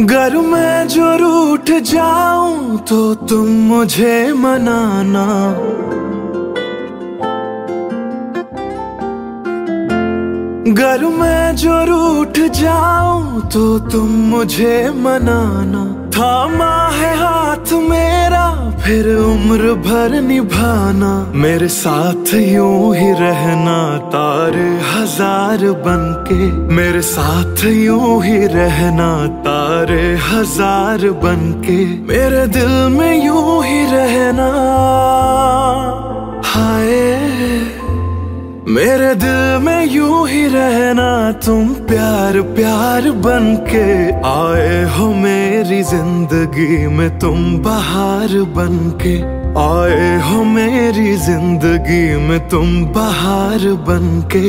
गर मैं जो रूठ जाऊँ तो तुम मुझे मनाना। गर मैं जो रूठ जाऊँ तो तुम मुझे मनाना। थामा है हाथ मेरा, फिर उम्र भर निभाना। मेरे साथ यूँ ही रहना, तारे हज़ार बनके मेरे साथ यूँ ही रहना तारे हज़ार बनके। मेरे दिल में यूँ ही रहना। हाय, मेरे दिल में यूँ ही रहना। तुम प्यार प्यार बन के आए हो मेरी ज़िंदगी में। तुम बाहर बन के आए हो मेरी ज़िंदगी में। तुम बाहर बन के